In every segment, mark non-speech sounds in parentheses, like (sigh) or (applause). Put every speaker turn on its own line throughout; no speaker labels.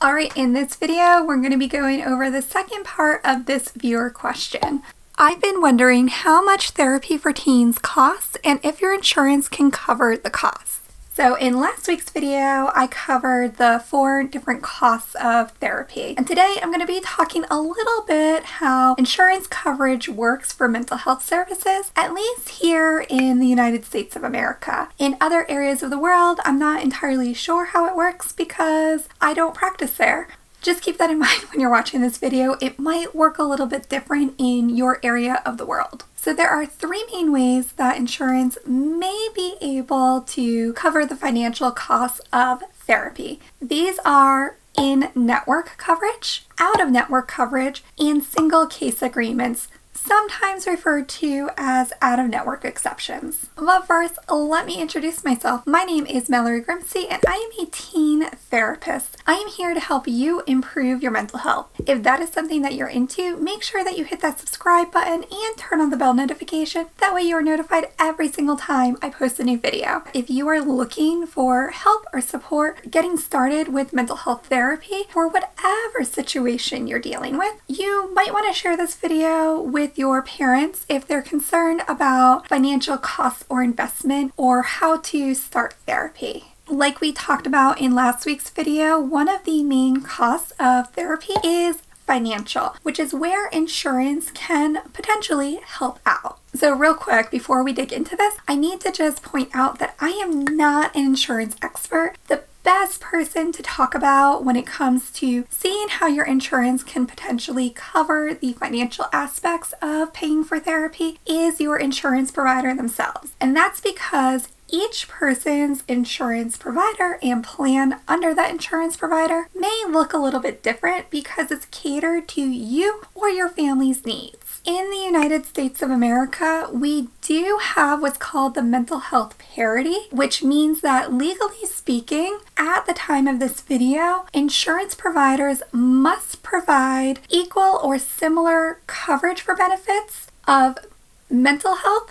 Alright, in this video, we're going to be going over the second part of this viewer question. I've been wondering how much therapy for teens costs and if your insurance can cover the costs. So in last week's video, I covered the four different costs of therapy. And today I'm going to be talking a little bit how insurance coverage works for mental health services, at least here in the United States of America. In other areas of the world, I'm not entirely sure how it works because I don't practice there. Just keep that in (laughs) mind when you're watching this video. It might work a little bit different in your area of the world. So there are three main ways that insurance may be able to cover the financial costs of therapy. These are in-network coverage, out-of-network coverage, and single case agreements sometimes referred to as out of network exceptions. But first, let me introduce myself. My name is Mallory Grimste and I am a teen therapist. I am here to help you improve your mental health. If that is something that you're into, make sure that you hit that subscribe button and turn on the bell notification. That way you are notified every single time I post a new video. If you are looking for help or support getting started with mental health therapy for whatever situation you're dealing with, you might want to share this video with your parents if they're concerned about financial costs or investment or how to start therapy. Like we talked about in last week's video, one of the main costs of therapy is financial, which is where insurance can potentially help out. So real quick, before we dig into this, I need to just point out that I am not an insurance expert. The best person to talk about when it comes to seeing how your insurance can potentially cover the financial aspects of paying for therapy is your insurance provider themselves. And that's because each person's insurance provider and plan under that insurance provider may look a little bit different because it's catered to you or your family's needs. In the United States of America, we do have what's called the mental health parity, which means that legally speaking, at the time of this video, insurance providers must provide equal or similar coverage for benefits of mental health,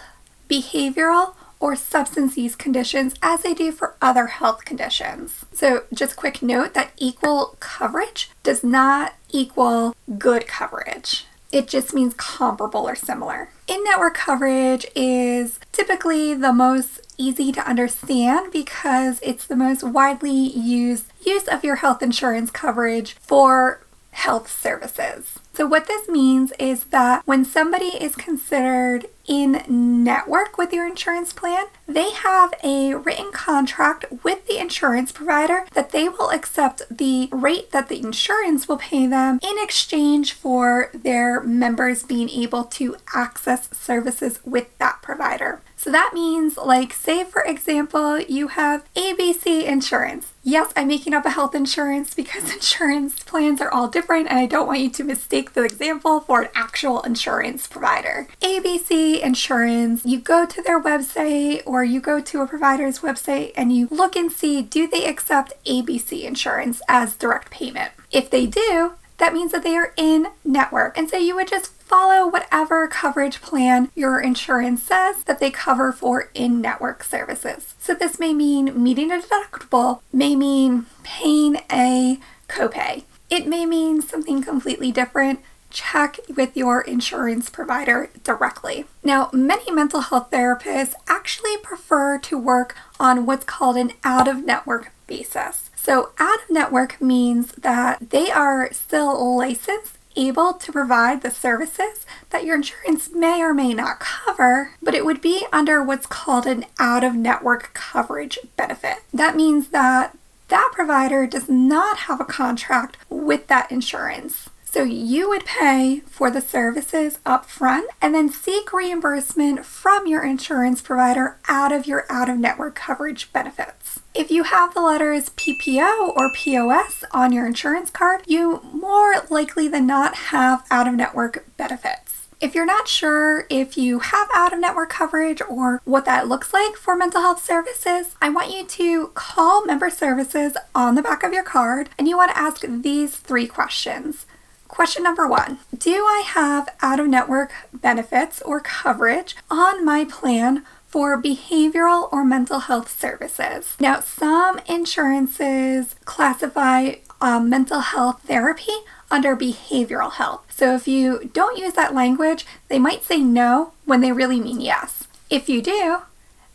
behavioral, or substance use conditions as they do for other health conditions. So just quick note that equal coverage does not equal good coverage. It just means comparable or similar. In-network coverage is typically the most easy to understand because it's the most widely used use of your health insurance coverage for health services. So what this means is that when somebody is considered in network with your insurance plan, they have a written contract with the insurance provider that they will accept the rate that the insurance will pay them in exchange for their members being able to access services with that provider. So that means, like, say for example, you have ABC insurance. Yes, I'm making up a health insurance because (laughs) insurance plans are all different and I don't want you to mistake the example for an actual insurance provider. ABC Insurance, you go to their website or you go to a provider's website and you look and see do they accept ABC insurance as direct payment. If they do, that means that they are in network. And so you would just follow whatever coverage plan your insurance says that they cover for in network services. So this may mean meeting a deductible, may mean paying a copay. It may mean something completely different. Check with your insurance provider directly. Now, many mental health therapists actually prefer to work on what's called an out of network basis. So, out of network means that they are still licensed able to provide the services that your insurance may or may not cover, but it would be under what's called an out of network coverage benefit. That means that that provider does not have a contract with that insurance. So you would pay for the services up front and then seek reimbursement from your insurance provider out of your out of network coverage benefits. If you have the letters PPO or POS on your insurance card, you more likely than not have out of network benefits. If you're not sure if you have out of network coverage or what that looks like for mental health services, I want you to call member services on the back of your card and you want to ask these three questions. Question number one Do I have out of network benefits or coverage on my plan for behavioral or mental health services. Now, some insurances classify um, mental health therapy under behavioral health. So if you don't use that language, they might say no when they really mean yes. If you do,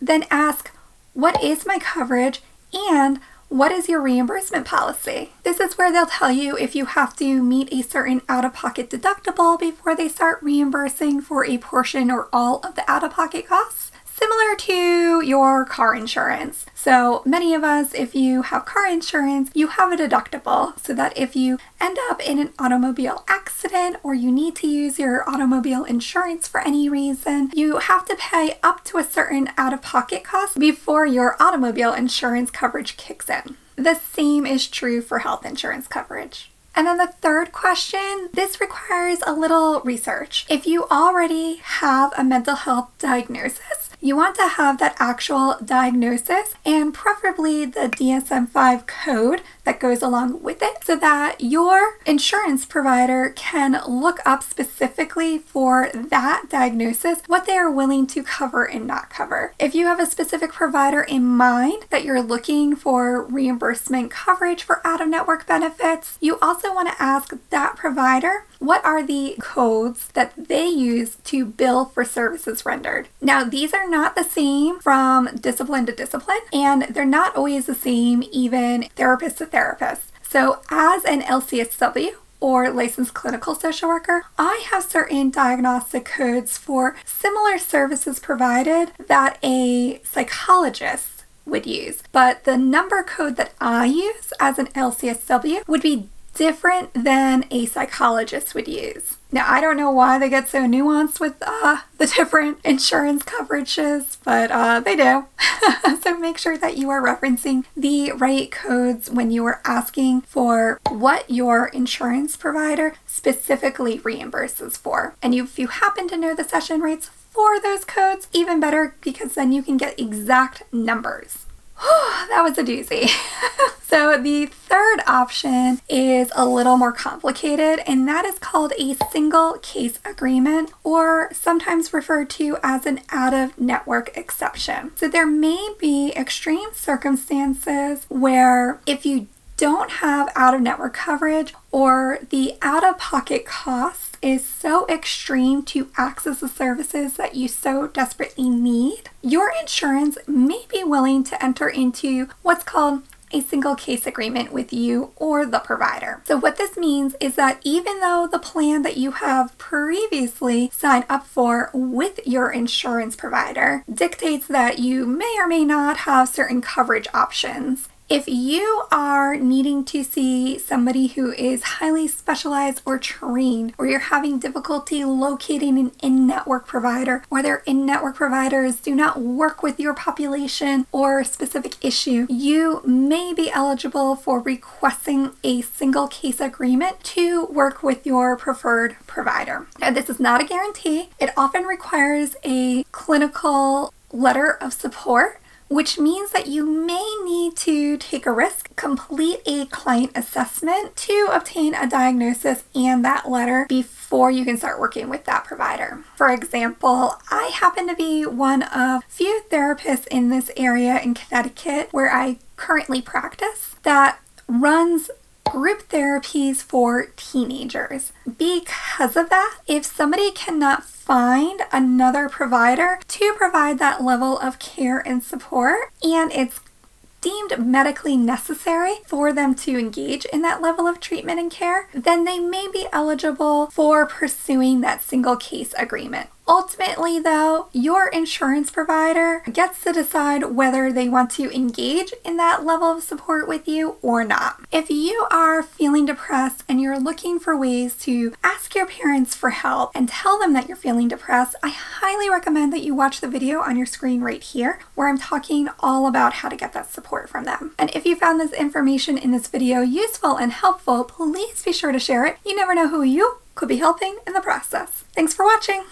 then ask, what is my coverage and what is your reimbursement policy? This is where they'll tell you if you have to meet a certain out of pocket deductible before they start reimbursing for a portion or all of the out of pocket costs similar to your car insurance. So many of us, if you have car insurance, you have a deductible so that if you end up in an automobile accident or you need to use your automobile insurance for any reason, you have to pay up to a certain out of pocket cost before your automobile insurance coverage kicks in. The same is true for health insurance coverage. And then the third question, this requires a little research. If you already have a mental health diagnosis, you want to have that actual diagnosis and preferably the DSM 5 code that goes along with it so that your insurance provider can look up specifically for that diagnosis what they are willing to cover and not cover. If you have a specific provider in mind that you're looking for reimbursement coverage for out of network benefits, you also want to ask that provider what are the codes that they use to bill for services rendered. Now, these are not the same from discipline to discipline, and they're not always the same even therapist to therapist. So, as an LCSW, or licensed clinical social worker, I have certain diagnostic codes for similar services provided that a psychologist would use. But the number code that I use as an LCSW would be different than a psychologist would use. Now, I don't know why they get so nuanced with uh, the different insurance coverages, but uh, they do. (laughs) so make sure that you are referencing the right codes when you are asking for what your insurance provider specifically reimburses for. And if you happen to know the session rates for those codes, even better because then you can get exact numbers. (gasps) that was a doozy. (laughs) so the third option is a little more complicated and that is called a single case agreement or sometimes referred to as an out of network exception. So there may be extreme circumstances where if you don't have out of network coverage or the out of pocket costs is so extreme to access the services that you so desperately need, your insurance may be willing to enter into what's called a single case agreement with you or the provider. So, what this means is that even though the plan that you have previously signed up for with your insurance provider dictates that you may or may not have certain coverage options, if you are needing to see somebody who is highly specialized or trained, or you're having difficulty locating an in network provider, or their in network providers do not work with your population or specific issue, you may be eligible for requesting a single case agreement to work with your preferred provider. Now, this is not a guarantee, it often requires a clinical letter of support which means that you may need to take a risk, complete a client assessment to obtain a diagnosis and that letter before you can start working with that provider. For example, I happen to be one of few therapists in this area in Connecticut where I currently practice that runs group therapies for teenagers. Because of that, if somebody cannot find another provider to provide that level of care and support, and it's deemed medically necessary for them to engage in that level of treatment and care, then they may be eligible for pursuing that single case agreement. Ultimately, though, your insurance provider gets to decide whether they want to engage in that level of support with you or not. If you are feeling depressed and you're looking for ways to ask your parents for help and tell them that you're feeling depressed, I highly recommend that you watch the video on your screen right here where I'm talking all about how to get that support from them. And if you found this information in this video useful and helpful, please be sure to share it. You never know who you could be helping in the process. Thanks for watching!